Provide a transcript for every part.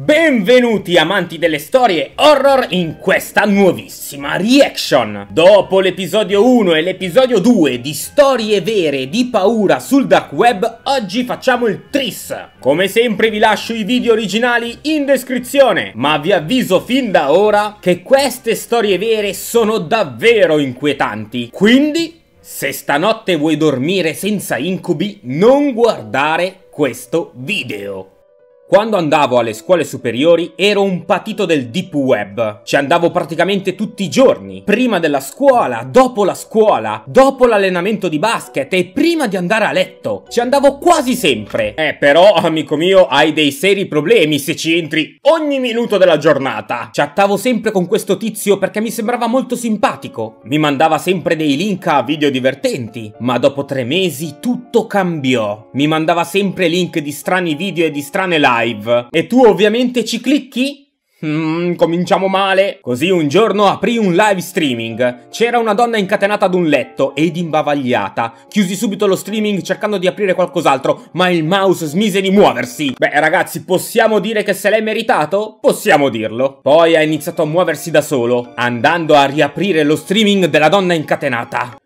Benvenuti amanti delle storie horror in questa nuovissima reaction! Dopo l'episodio 1 e l'episodio 2 di storie vere di paura sul dark web, oggi facciamo il tris! Come sempre vi lascio i video originali in descrizione, ma vi avviso fin da ora che queste storie vere sono davvero inquietanti, quindi se stanotte vuoi dormire senza incubi, non guardare questo video. Quando andavo alle scuole superiori ero un patito del deep web. Ci andavo praticamente tutti i giorni. Prima della scuola, dopo la scuola, dopo l'allenamento di basket e prima di andare a letto. Ci andavo quasi sempre. Eh, però, amico mio, hai dei seri problemi se ci entri ogni minuto della giornata. Chattavo sempre con questo tizio perché mi sembrava molto simpatico. Mi mandava sempre dei link a video divertenti. Ma dopo tre mesi tutto cambiò. Mi mandava sempre link di strani video e di strane live live. E tu ovviamente ci clicchi? Mmm, cominciamo male. Così un giorno aprì un live streaming. C'era una donna incatenata ad un letto ed imbavagliata. Chiusi subito lo streaming cercando di aprire qualcos'altro, ma il mouse smise di muoversi. Beh, ragazzi, possiamo dire che se l'è meritato? Possiamo dirlo. Poi ha iniziato a muoversi da solo, andando a riaprire lo streaming della donna incatenata.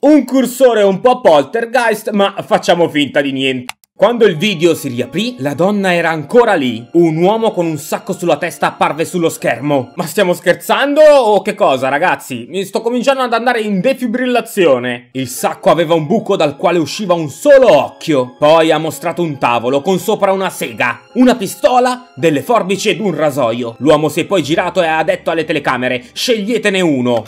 Un cursore un po' poltergeist, ma facciamo finta di niente. Quando il video si riaprì, la donna era ancora lì. Un uomo con un sacco sulla testa apparve sullo schermo. Ma stiamo scherzando o che cosa, ragazzi? Mi sto cominciando ad andare in defibrillazione. Il sacco aveva un buco dal quale usciva un solo occhio. Poi ha mostrato un tavolo con sopra una sega, una pistola, delle forbici ed un rasoio. L'uomo si è poi girato e ha detto alle telecamere, sceglietene uno.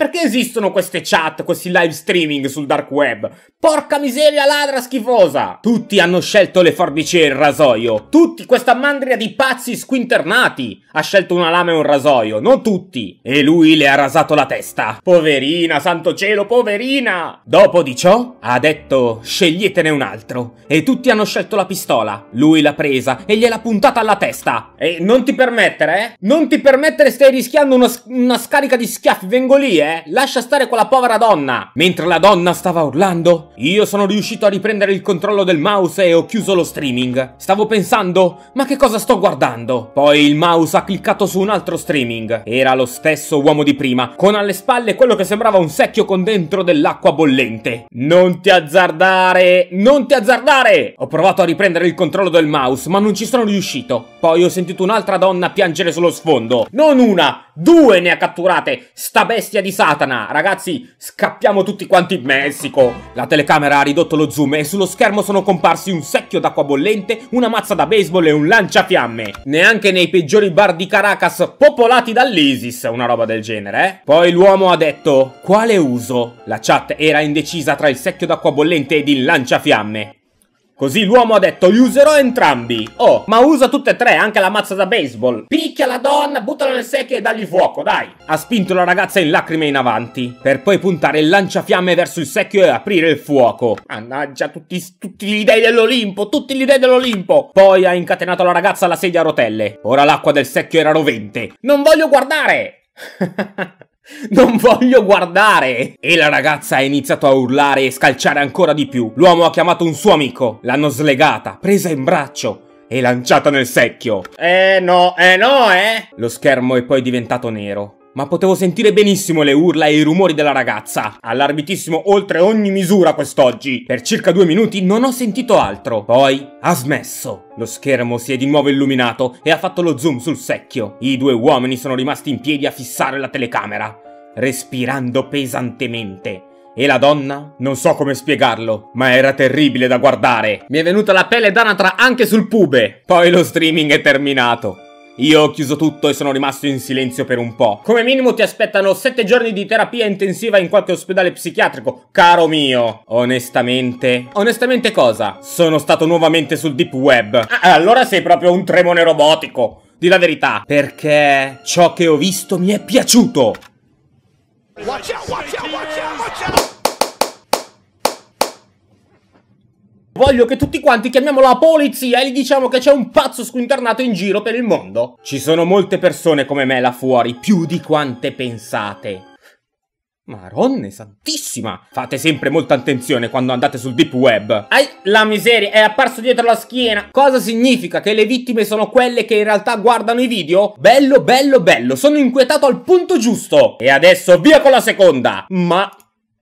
Perché esistono queste chat, questi live streaming sul dark web? Porca miseria ladra schifosa! Tutti hanno scelto le forbici e il rasoio. Tutti, questa mandria di pazzi squinternati! Ha scelto una lama e un rasoio, non tutti! E lui le ha rasato la testa. Poverina, santo cielo, poverina! Dopo di ciò, ha detto, sceglietene un altro. E tutti hanno scelto la pistola. Lui l'ha presa e gliel'ha puntata alla testa. E non ti permettere, eh? Non ti permettere, stai rischiando una, una scarica di schiaffi, vengo lì, eh? Lascia stare quella povera donna! Mentre la donna stava urlando, io sono riuscito a riprendere il controllo del mouse e ho chiuso lo streaming. Stavo pensando, ma che cosa sto guardando? Poi il mouse ha cliccato su un altro streaming. Era lo stesso uomo di prima, con alle spalle quello che sembrava un secchio con dentro dell'acqua bollente. Non ti azzardare! Non ti azzardare! Ho provato a riprendere il controllo del mouse, ma non ci sono riuscito. Poi ho sentito un'altra donna piangere sullo sfondo. Non una, due ne ha catturate! Sta bestia di Satana! Ragazzi, scappiamo tutti quanti in Messico! La telecamera ha ridotto lo zoom e sullo schermo sono comparsi un secchio d'acqua bollente, una mazza da baseball e un lanciafiamme. Neanche nei peggiori bar di Caracas popolati dall'ISIS, una roba del genere, eh? Poi l'uomo ha detto, quale uso? La chat era indecisa tra il secchio d'acqua bollente ed il lanciafiamme. Così l'uomo ha detto, li userò entrambi. Oh, ma usa tutte e tre, anche la mazza da baseball. Picchia la donna, buttala nel secchio e dagli fuoco, dai. Ha spinto la ragazza in lacrime in avanti, per poi puntare il lanciafiamme verso il secchio e aprire il fuoco. Mannaggia, tutti, tutti gli dei dell'Olimpo, tutti gli dei dell'Olimpo. Poi ha incatenato la ragazza alla sedia a rotelle. Ora l'acqua del secchio era rovente. Non voglio guardare! Non voglio guardare! E la ragazza ha iniziato a urlare e scalciare ancora di più. L'uomo ha chiamato un suo amico, l'hanno slegata, presa in braccio e lanciata nel secchio. Eh no, eh no, eh! Lo schermo è poi diventato nero. Ma potevo sentire benissimo le urla e i rumori della ragazza. Allarmitissimo oltre ogni misura quest'oggi. Per circa due minuti non ho sentito altro. Poi ha smesso. Lo schermo si è di nuovo illuminato e ha fatto lo zoom sul secchio. I due uomini sono rimasti in piedi a fissare la telecamera, respirando pesantemente. E la donna? Non so come spiegarlo, ma era terribile da guardare. Mi è venuta la pelle d'anatra anche sul pube. Poi lo streaming è terminato. Io ho chiuso tutto e sono rimasto in silenzio per un po'. Come minimo ti aspettano 7 giorni di terapia intensiva in qualche ospedale psichiatrico, caro mio. Onestamente... Onestamente cosa? Sono stato nuovamente sul deep web. Ah, allora sei proprio un tremone robotico. Di la verità. Perché ciò che ho visto mi è piaciuto. Watch out, watch out, watch out, watch out! Voglio che tutti quanti chiamiamo la polizia e gli diciamo che c'è un pazzo squinternato in giro per il mondo. Ci sono molte persone come me là fuori, più di quante pensate. Maronne santissima! Fate sempre molta attenzione quando andate sul deep web. Ai, la miseria, è apparso dietro la schiena. Cosa significa? Che le vittime sono quelle che in realtà guardano i video? Bello, bello, bello. Sono inquietato al punto giusto. E adesso via con la seconda. Ma...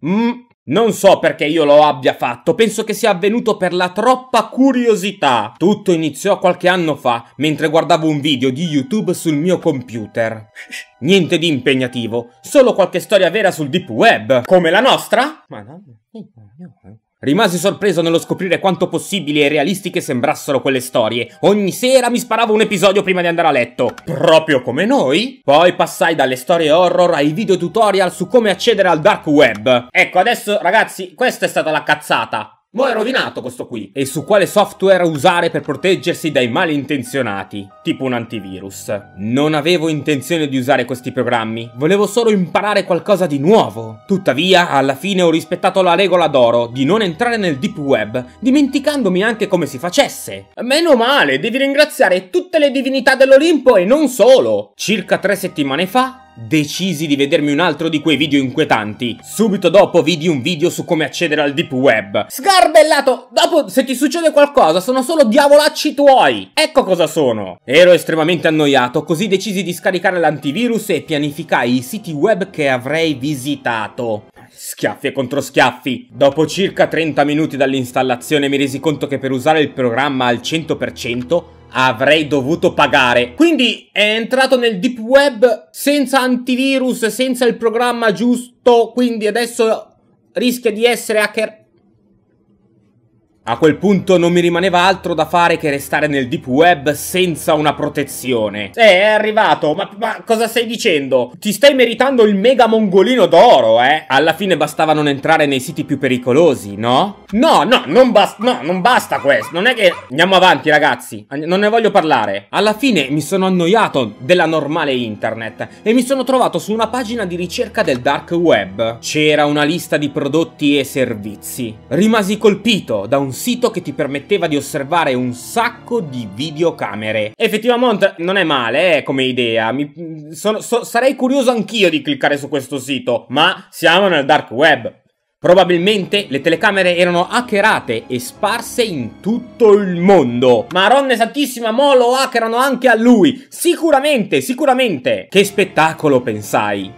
Mm, non so perché io lo abbia fatto, penso che sia avvenuto per la troppa curiosità. Tutto iniziò qualche anno fa, mentre guardavo un video di YouTube sul mio computer. Niente di impegnativo, solo qualche storia vera sul deep web. Come la nostra? Ma no. Rimasi sorpreso nello scoprire quanto possibili e realistiche sembrassero quelle storie. Ogni sera mi sparavo un episodio prima di andare a letto. Proprio come noi. Poi passai dalle storie horror ai video tutorial su come accedere al dark web. Ecco, adesso ragazzi, questa è stata la cazzata. Mo' è rovinato questo qui. E su quale software usare per proteggersi dai malintenzionati, tipo un antivirus. Non avevo intenzione di usare questi programmi, volevo solo imparare qualcosa di nuovo. Tuttavia, alla fine ho rispettato la regola d'oro di non entrare nel deep web, dimenticandomi anche come si facesse. Meno male, devi ringraziare tutte le divinità dell'Olimpo e non solo. Circa tre settimane fa decisi di vedermi un altro di quei video inquietanti. Subito dopo vidi un video su come accedere al deep web. Sgarbellato! Dopo, se ti succede qualcosa, sono solo diavolacci tuoi! Ecco cosa sono! Ero estremamente annoiato, così decisi di scaricare l'antivirus e pianificai i siti web che avrei visitato. Schiaffi e controschiaffi. Dopo circa 30 minuti dall'installazione mi resi conto che per usare il programma al 100% avrei dovuto pagare. Quindi è entrato nel deep web senza antivirus, senza il programma giusto, quindi adesso rischia di essere hacker a quel punto non mi rimaneva altro da fare che restare nel deep web senza una protezione. Eh, è arrivato, ma, ma, cosa stai dicendo? Ti stai meritando il mega mongolino d'oro, eh? Alla fine bastava non entrare nei siti più pericolosi, no? No, no, non basta, no, non basta questo. Non è che... Andiamo avanti, ragazzi. Non ne voglio parlare. Alla fine mi sono annoiato della normale internet e mi sono trovato su una pagina di ricerca del dark web. C'era una lista di prodotti e servizi. Rimasi colpito da un sito che ti permetteva di osservare un sacco di videocamere. Effettivamente non è male, eh, come idea. Mi, sono, so, sarei curioso anch'io di cliccare su questo sito, ma siamo nel dark web. Probabilmente le telecamere erano hackerate e sparse in tutto il mondo. Maronne santissima, mo lo hackerano anche a lui. Sicuramente, sicuramente. Che spettacolo, pensai.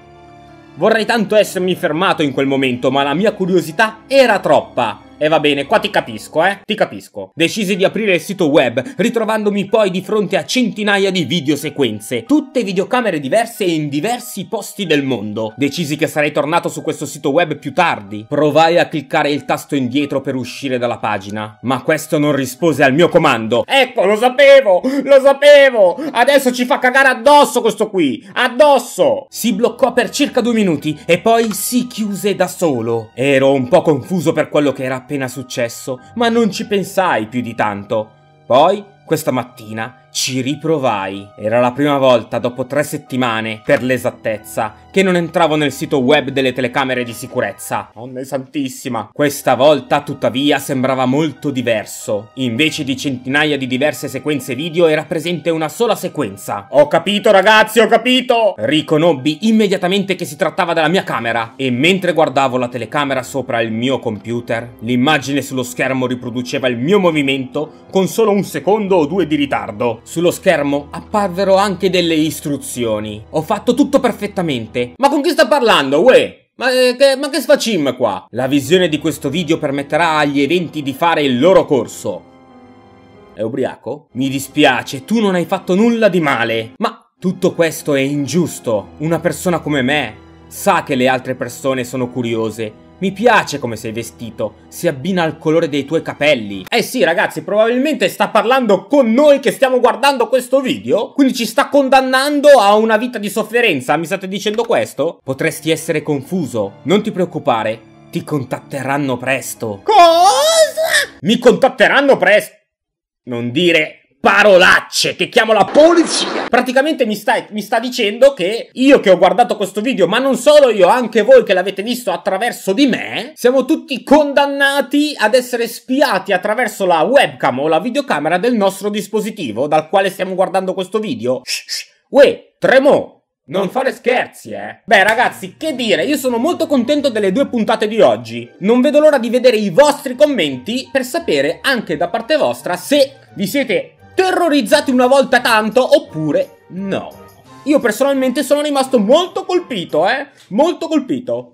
Vorrei tanto essermi fermato in quel momento, ma la mia curiosità era troppa. E va bene, qua ti capisco, eh? Ti capisco. Decisi di aprire il sito web, ritrovandomi poi di fronte a centinaia di videosequenze, tutte videocamere diverse e in diversi posti del mondo. Decisi che sarei tornato su questo sito web più tardi. Provai a cliccare il tasto indietro per uscire dalla pagina, ma questo non rispose al mio comando. Ecco, lo sapevo! Lo sapevo! Adesso ci fa cagare addosso questo qui! Addosso! Si bloccò per circa due minuti e poi si chiuse da solo. Ero un po' confuso per quello che era appena successo, ma non ci pensai più di tanto. Poi, questa mattina, ci riprovai. Era la prima volta dopo tre settimane, per l'esattezza, che non entravo nel sito web delle telecamere di sicurezza. Onne santissima! Questa volta, tuttavia, sembrava molto diverso. Invece di centinaia di diverse sequenze video era presente una sola sequenza. Ho capito ragazzi, ho capito! Riconobbi immediatamente che si trattava della mia camera e mentre guardavo la telecamera sopra il mio computer, l'immagine sullo schermo riproduceva il mio movimento con solo un secondo o due di ritardo. Sullo schermo apparvero anche delle istruzioni. Ho fatto tutto perfettamente. Ma con chi sta parlando, uè? Ma, eh, che, ma che sfacim qua? La visione di questo video permetterà agli eventi di fare il loro corso. È ubriaco? Mi dispiace, tu non hai fatto nulla di male. Ma tutto questo è ingiusto. Una persona come me sa che le altre persone sono curiose mi piace come sei vestito, si abbina al colore dei tuoi capelli. Eh sì ragazzi, probabilmente sta parlando con noi che stiamo guardando questo video, quindi ci sta condannando a una vita di sofferenza, mi state dicendo questo? Potresti essere confuso, non ti preoccupare, ti contatteranno presto. Cosa? Mi contatteranno presto? Non dire parolacce che chiamo la polizia. Praticamente mi, stai, mi sta dicendo che io che ho guardato questo video, ma non solo io, anche voi che l'avete visto attraverso di me, siamo tutti condannati ad essere spiati attraverso la webcam o la videocamera del nostro dispositivo dal quale stiamo guardando questo video. Shh. Uè, tremò, non fare scherzi, eh. Beh, ragazzi, che dire, io sono molto contento delle due puntate di oggi. Non vedo l'ora di vedere i vostri commenti per sapere anche da parte vostra se vi siete terrorizzati una volta tanto oppure no. Io personalmente sono rimasto molto colpito, eh? Molto colpito.